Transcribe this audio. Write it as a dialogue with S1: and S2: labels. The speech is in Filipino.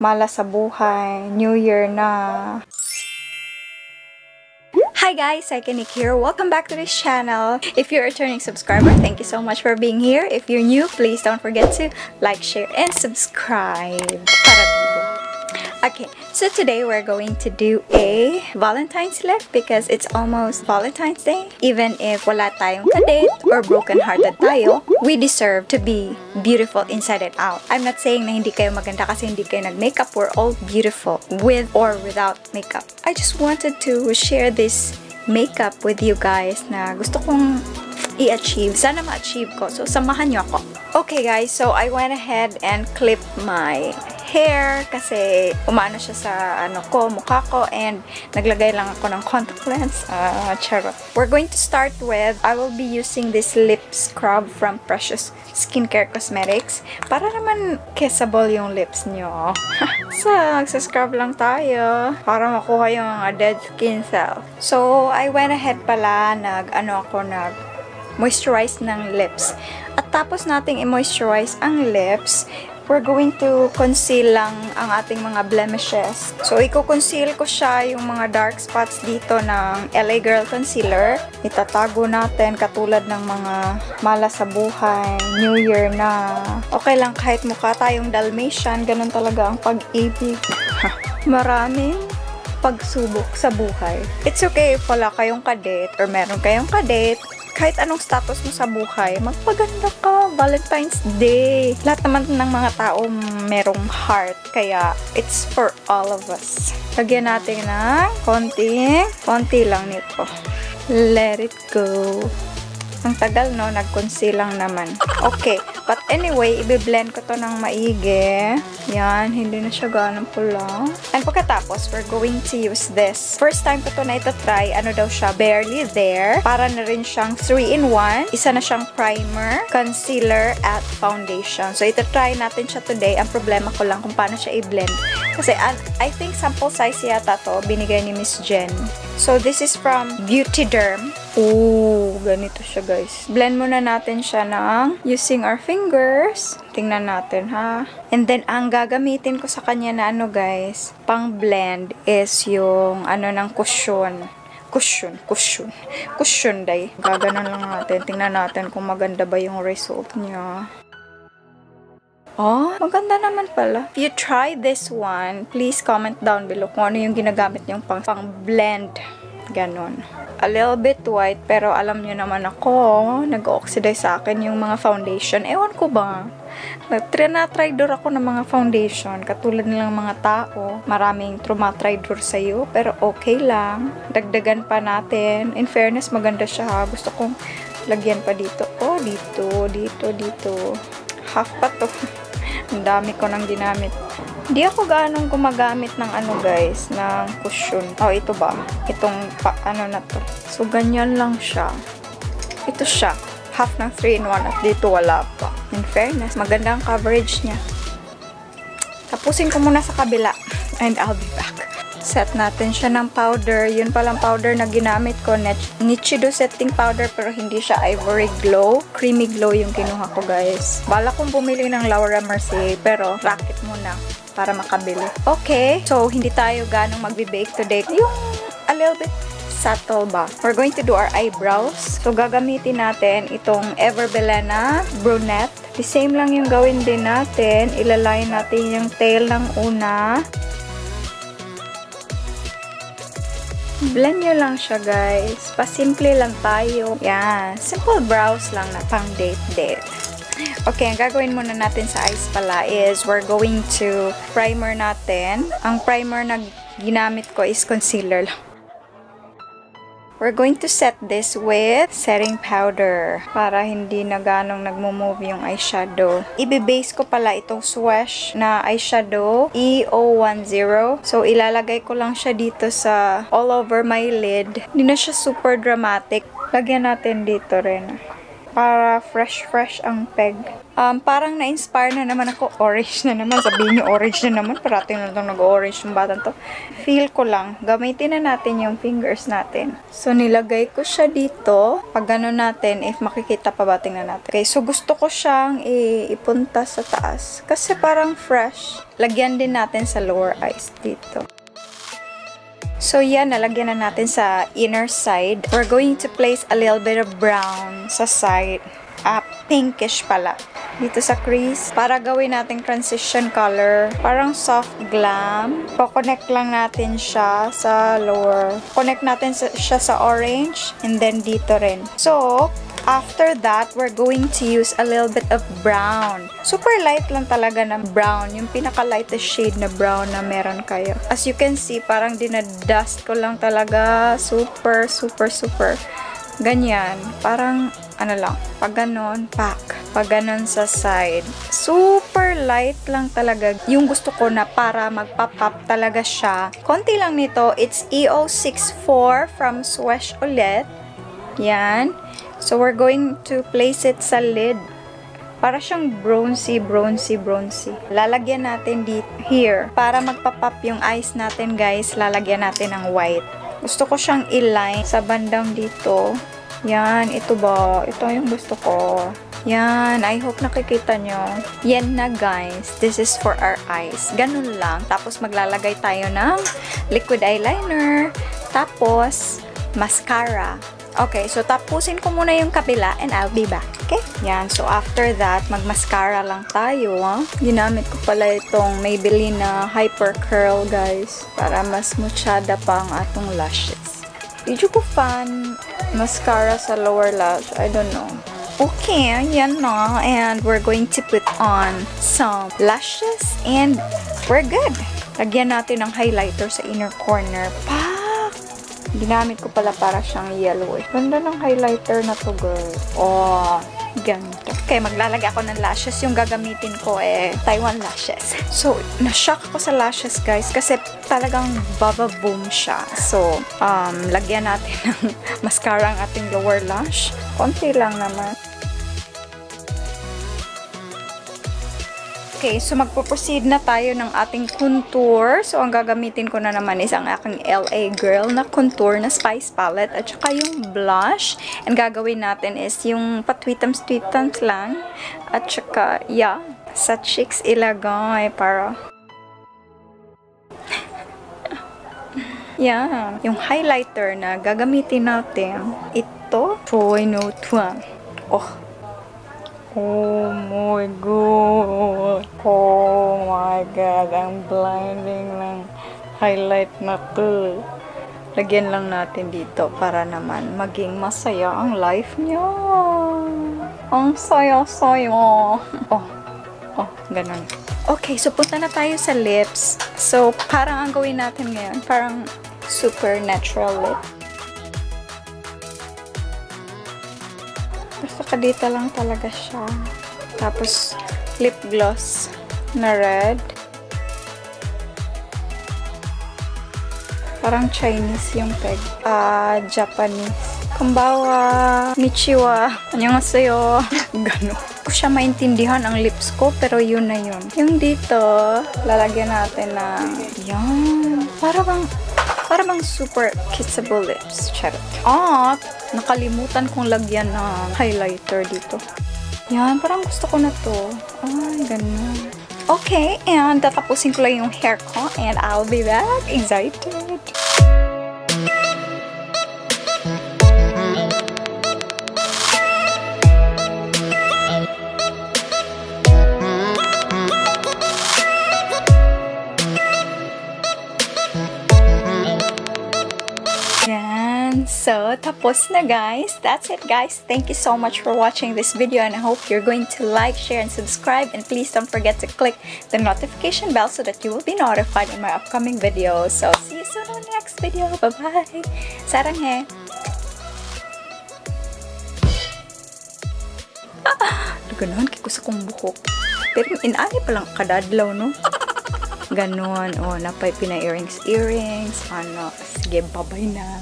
S1: mala sa buhay, New Year na. Hi guys, Psychonic here. Welcome back to this channel. If you're a returning subscriber, thank you so much for being here. If you're new, please don't forget to like, share, and subscribe. Para. Okay, so today we're going to do a Valentine's lip because it's almost Valentine's Day. Even if wala tayong kadate or broken-hearted tayo, we deserve to be beautiful inside and out. I'm not saying na hindi kayo maganda kasi hindi kayo nag-makeup. We're all beautiful with or without makeup. I just wanted to share this makeup with you guys na gusto kong i-achieve. Sana ma-achieve ko. So, samahan nyo ako. Okay guys, so I went ahead and clipped my hair kasi umano siya sa ano ko, mukha ko and naglagay lang ako ng contact lens. Uh, charot. We're going to start with, I will be using this lip scrub from Precious Skincare Cosmetics para naman kissable yung lips nyo. so, nagsascrub lang tayo para makuha yung mga dead skin cell. So, I went ahead pala, nag, ano ako, nag moisturize ng lips. At tapos nating i-moisturize ang lips, we're going to conceal lang ang ating mga blemishes. So, i-conceal ko siya yung mga dark spots dito ng LA Girl Concealer. Itatago natin katulad ng mga mala sa buhay, New Year na. Okay lang kahit mukha tayong Dalmatian, ganun talaga ang pag-ibig. Maraming pagsubok sa buhay. It's okay if wala kayong kadate or meron kayong kadate, kahit anong status mo sa buhay, magpaganda ka. Valentine's Day. Lahat naman ng mga tao merong heart. Kaya, it's for all of us. Lagyan natin ng konti. Konti lang nito. Let it go. Ang tagal, no? Nag-conceal lang naman. Okay. But anyway, i-blend ko to ng maigi. Yan. Hindi na siya ganang pula. And pagkatapos, we're going to use this. First time ko to na ito try. Ano daw siya? Barely There. Para na rin siyang 3-in-1. Isa na siyang primer, concealer, at foundation. So, ito try natin siya today. Ang problema ko lang kung paano siya i-blend. Kasi, I think sample size yata to. Binigay ni Miss Jen. So, this is from Beauty Derm. Ooh, ganito siya guys. Blend muna natin siya ng using our fingers. Tingnan natin ha. And then, ang gagamitin ko sa kanya na ano guys, pang blend is yung ano ng cushion. Cushion, cushion. Cushion day. Gaganon lang natin. Tingnan natin kung maganda ba yung result niya. Oh, maganda naman pala. If you try this one, please comment down below kung ano yung ginagamit niyong pang, pang blend. Ganon. A little bit white, pero alam nyo naman ako, nag-oxidize sa akin yung mga foundation. Ewan ko ba? Trinatridor ako ng mga foundation, katulad nilang mga tao. Maraming trumatridor sa'yo, pero okay lang. Dagdagan pa natin. In fairness, maganda siya. Gusto kong lagyan pa dito. Oh, dito, dito, dito. Half pa to. Ang dami ko nang ginamit. Hindi ako ganong gumagamit ng ano guys, ng cushion. Oh, ito ba? Itong pa, ano na to. So, ganyan lang siya. Ito siya. Half ng 3-in-1 at dito wala pa. In fairness, maganda ang coverage niya. Tapusin ko muna sa kabila. And I'll be back. Set natin siya ng powder. Yun palang powder na ginamit ko. Nichido setting powder pero hindi siya ivory glow. Creamy glow yung kinuha ko guys. Bala kong bumili ng Laura Mercier pero racket muna para makabili. Okay, so hindi tayo ganong magbe-bake today. Yung a little bit subtle ba. We're going to do our eyebrows. So, gagamitin natin itong Everbelena Brunette. The same lang yung gawin din natin. Ilalay natin yung tail ng una. Blend nyo lang siya, guys. Pasimple lang tayo. Yan. Simple brows lang na pang date-date. Okay, ang gagawin muna natin sa eyes pala is we're going to primer natin. Ang primer na ginamit ko is concealer lang. We're going to set this with setting powder para hindi na ganong nagmo-move yung eyeshadow. Ibe-base ko pala itong Swash na eyeshadow E010. So, ilalagay ko lang siya dito sa all over my lid. Hindi na siya super dramatic. Lagyan natin dito rin. Para fresh-fresh ang peg. Um, parang na-inspire na naman ako. Orange na naman. Sabihin niyo orange na naman. Parating na itong nag-orange yung batang to. Feel ko lang. Gamitin na natin yung fingers natin. So, nilagay ko siya dito. Pag gano'n natin, if makikita pa ba, tingnan natin. Okay, so gusto ko siyang ipunta sa taas. Kasi parang fresh. Lagyan din natin sa lower eyes dito. So, yan, nalagyan na natin sa inner side. We're going to place a little bit of brown sa side. Ah, pinkish pala. Dito sa crease. Para gawin natin transition color. Parang soft glam. Po-connect lang natin siya sa lower. Connect natin siya sa orange. And then dito rin. So, After that, we're going to use a little bit of brown. Super light lang talaga ng brown. Yung pinaka-lightest shade na brown na meron kayo. As you can see, parang dinadust ko lang talaga. Super, super, super. Ganyan. Parang, ano lang, pag ganon, pack. Pag ganon sa side. Super light lang talaga. Yung gusto ko na para magpa-pop talaga siya. Konti lang nito. It's EO64 from Swesh ulit. Yan. So, we're going to place it sa lid. Para siyang bronzy, bronzy, bronzy. Lalagyan natin dito, here. Para magpa-pop yung eyes natin, guys, lalagyan natin ng white. Gusto ko siyang i-line sa bandang dito. Yan, ito ba? Ito yung gusto ko. Yan, I hope nakikita nyo. Yan na guys, this is for our eyes. Ganun lang. Tapos maglalagay tayo ng liquid eyeliner. Tapos, mascara. Okay, so tapusin ko muna yung kabila and I'll be back. Okay? Yan. So, after that, mag-mascara lang tayo. Ha? Ginamit ko pala itong Maybelline na Hyper Curl, guys. Para mas muchada pa ang atong lashes. Did you ko fan mascara sa lower lash? I don't know. Okay, yan na. And we're going to put on some lashes and we're good. Lagyan natin ng highlighter sa inner corner. Pa! Ginamit ko pala para siyang yellowish. Ganda ng highlighter na to, girl. Oh, ganito. Okay, maglalagay ako ng lashes. Yung gagamitin ko eh, Taiwan lashes. So, na-shock ako sa lashes, guys, kasi talagang baba-boom siya. So, um, lagyan natin ng mascara ang ating lower lash. Konti lang naman. Okay, so magpo-proceed na tayo ng ating contour. So, ang gagamitin ko na naman is ang aking LA Girl na contour na Spice Palette at saka yung blush. And gagawin natin is yung patwitams-twitams lang. At saka, yeah, sa cheeks ilagay para yeah, yung highlighter na gagamitin natin. Ito, Troy. Oh, Oh my God. Oh my God. Ang blinding ng highlight na to. Lagyan lang natin dito para naman maging masaya ang life niya. Ang saya-saya. Oh. Oh, ganun. Okay, so punta na tayo sa lips. So, parang ang gawin natin ngayon, parang super natural lip. Dito lang talaga siya. Tapos, lip gloss na red. Parang Chinese yung peg. Ah, uh, Japanese. Kumbawa, Michiwa, annyeonghaseyo. Gano. ko siya maintindihan ang lips ko, pero yun na yun. Yung dito, lalagyan natin ng, yan. Para para bang super kissable lips. Charot. At, nakalimutan kong lagyan ng highlighter dito. Yan, parang gusto ko na to. Ay, ganun. Okay, and tatapusin ko lang yung hair ko and I'll be back. Excited! Tapos na guys. That's it guys. Thank you so much for watching this video and I hope you're going to like, share, and subscribe. And please don't forget to click the notification bell so that you will be notified in my upcoming videos. So, see you soon on the next video. Bye-bye! Saranghe! Ah! Ganoon, kiko sa kong buhok. Pero inani pa lang kadadlaw, no? Ganon. Oh, napay pina-earrings, earrings. Ano, sige, babay na.